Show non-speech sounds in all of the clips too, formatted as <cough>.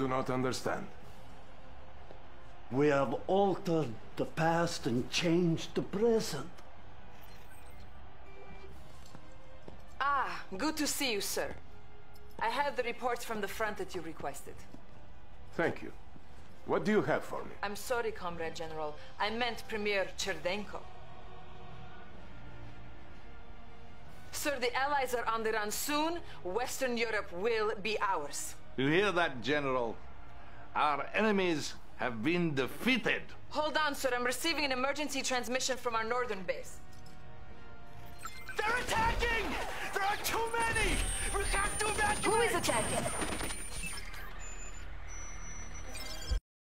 do not understand. We have altered the past and changed the present. Ah, good to see you, sir. I have the reports from the front that you requested. Thank you. What do you have for me? I'm sorry, Comrade General. I meant Premier Cherdenko. Sir, the Allies are on the run soon. Western Europe will be ours. You hear that, General? Our enemies have been defeated. Hold on, sir. I'm receiving an emergency transmission from our northern base. They're attacking! There are too many! We have to evacuate! Who is attacking?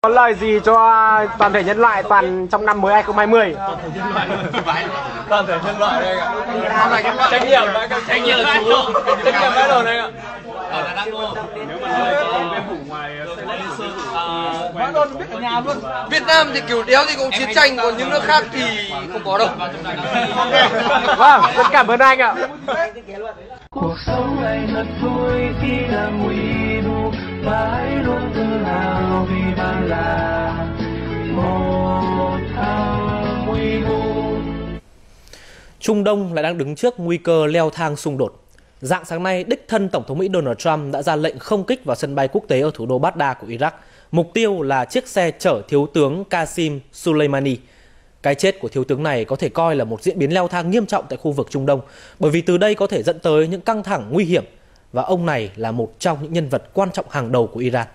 Có lời gì cho toàn thể nhân loại toàn trong năm mới 2020? toàn thể nhân loại đây ạ trách nhiệm trách nhiệm trách nhiệm bắt đầu đây ạ đang ngô nếu mà Việt Nam thì kiểu đéo thì cũng chiến tranh còn những nước khác thì không có đâu. <laughs> Vâng, rất cảm ơn anh ạ. cuộc sống này thật vui khi đang nguy và hãy luôn tự hào vì bạn là một thằng nguy Trung Đông lại đang đứng trước nguy cơ leo thang xung đột. Dạng sáng nay, đích thân Tổng thống Mỹ Donald Trump đã ra lệnh không kích vào sân bay quốc tế ở thủ đô Baghdad của Iraq. Mục tiêu là chiếc xe chở thiếu tướng Qasim Soleimani. Cái chết của thiếu tướng này có thể coi là một diễn biến leo thang nghiêm trọng tại khu vực Trung Đông, bởi vì từ đây có thể dẫn tới những căng thẳng nguy hiểm và ông này là một trong những nhân vật quan trọng hàng đầu của Iran.